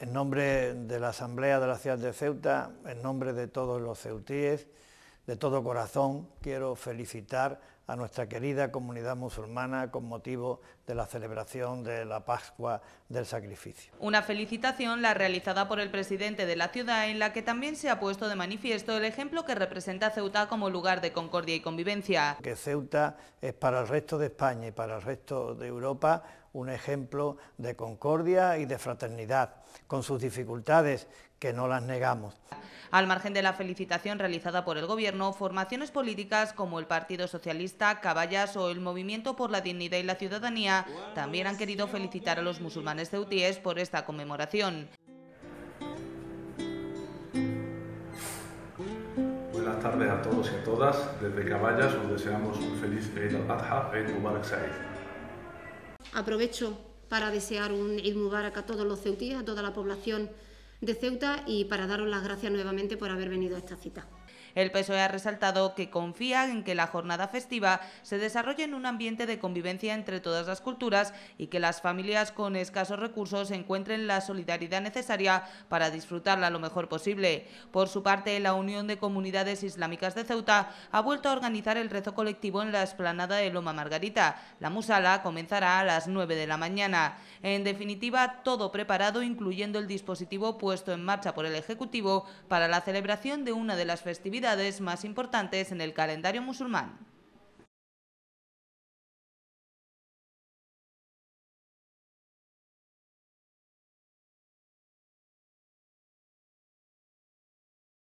En nombre de la Asamblea de la Ciudad de Ceuta, en nombre de todos los ceutíes, de todo corazón quiero felicitar a nuestra querida comunidad musulmana con motivo de la celebración de la Pascua del Sacrificio. Una felicitación la realizada por el presidente de la ciudad en la que también se ha puesto de manifiesto el ejemplo que representa Ceuta como lugar de concordia y convivencia. Que Ceuta es para el resto de España y para el resto de Europa un ejemplo de concordia y de fraternidad, con sus dificultades que no las negamos. Al margen de la felicitación realizada por el Gobierno, formaciones políticas como el Partido Socialista, Caballas o el Movimiento por la Dignidad y la Ciudadanía también han querido felicitar a los musulmanes ceutíes por esta conmemoración. Buenas tardes a todos y a todas. Desde Caballas os deseamos un feliz Eid al-Adha, Eid Mubarak Said. Aprovecho para desear un Eid Mubarak a todos los ceutíes, a toda la población de Ceuta y para daros las gracias nuevamente por haber venido a esta cita. El PSOE ha resaltado que confía en que la jornada festiva se desarrolle en un ambiente de convivencia entre todas las culturas y que las familias con escasos recursos encuentren la solidaridad necesaria para disfrutarla lo mejor posible. Por su parte, la Unión de Comunidades Islámicas de Ceuta ha vuelto a organizar el rezo colectivo en la esplanada de Loma Margarita. La musala comenzará a las 9 de la mañana. En definitiva, todo preparado, incluyendo el dispositivo puesto en marcha por el Ejecutivo para la celebración de una de las festividades más importantes en el calendario musulmán.